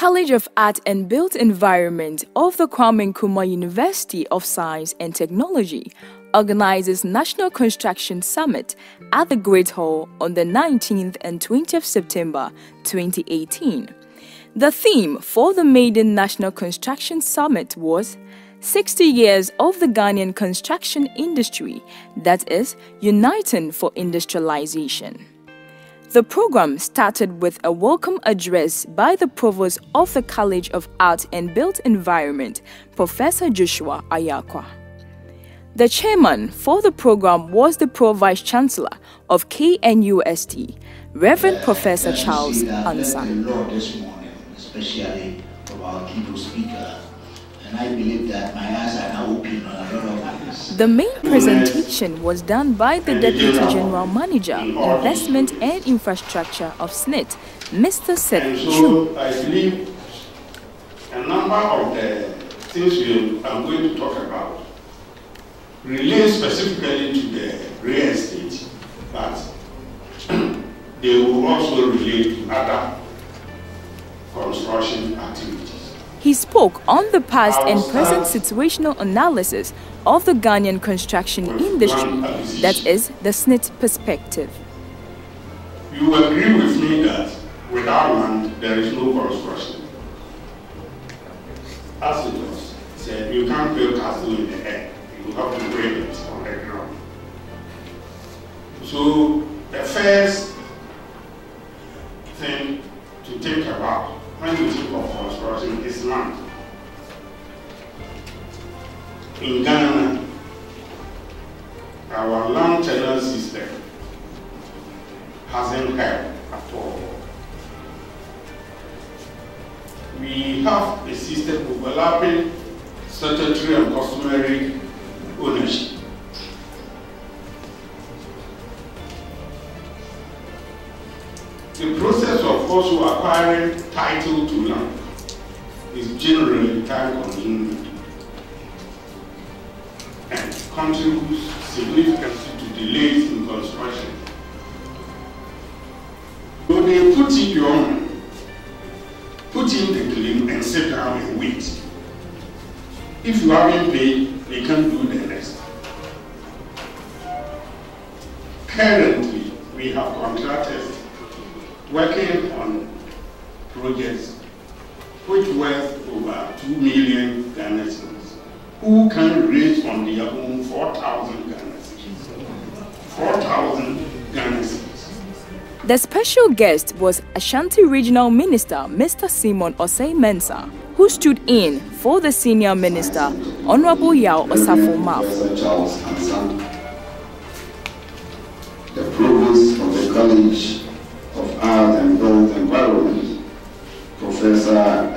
College of Art and Built Environment of the Kwame Nkrumah University of Science and Technology organizes National Construction Summit at the Great Hall on the 19th and 20th September 2018. The theme for the maiden National Construction Summit was 60 years of the Ghanaian construction industry, that is, uniting for industrialization. The program started with a welcome address by the provost of the College of Art and Built Environment, Professor Joshua Ayarkwa. The chairman for the program was the Pro Vice Chancellor of KNUST, Reverend Professor Charles Ansah. especially from our keynote speaker, and I believe that my eyes are now open on a lot of things. The main presentation was done by the Deputy General Manager, Investment and Infrastructure of SSNIT, Mr. Seth And Chu. so I believe a number of the things we are going to talk about relate specifically to the real estate, but they will also relate to other construction activities. He spoke on the past and present situational analysis of the Ghanaian construction industry, that is, the SSNIT perspective. You agree with me that without land, there is no construction. As it was said, you can't build castle in the air. You have to build it on the ground. So the first thing to think about when you think In Ghana, our land tenure system hasn't helped at all. We have a system overlapping statutory and customary ownership. The process of also acquiring title to land is generally time consuming contributes significantly to delays in construction. So they put your own, put in the claim and sit down and wait. If you haven't paid, they can't do the rest. Currently, we have contractors working on projects which worth over 2 million Ghana who can raise on their own 4,000 Ghana cedis. 4,000 Ghana cedis. The special guest was Ashanti Regional Minister Mr. Simon Osei Mensah, who stood in for the Senior Minister Honorable Yao Osafo Maafo. Professor Charles Ansah, the Provost of the College of Art and Built Environment, Professor Ndapa.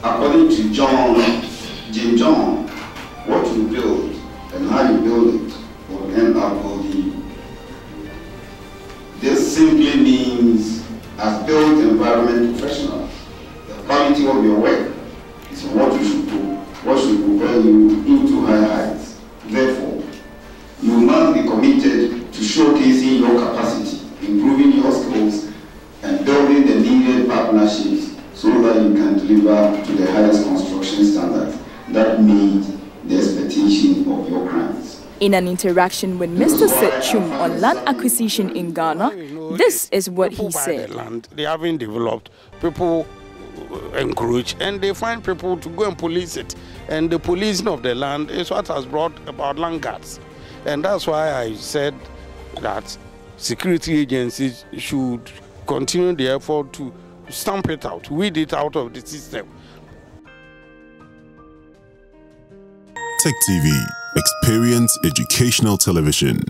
According to John, Jim John, what you build and how you build it will end up with you. This simply means, as built environment professionals, the quality of your work is what you should do, what should propel you into higher heights. Therefore, you must be committed to showcasing your capacity, improving your skills, and building the needed partnerships so that you can deliver to the highest construction standards that meet the expectation of your clients. In an interaction with Mr. Setchum on land acquisition in Ghana, this is what he People buy said. the land, they haven't developed. People uh, encroach and they find people to go and police it. And the policing of the land is what has brought about land guards. And that's why I said that security agencies should continue the effort to stamp it out, weed it out of the system. TEK TV, experience educational television.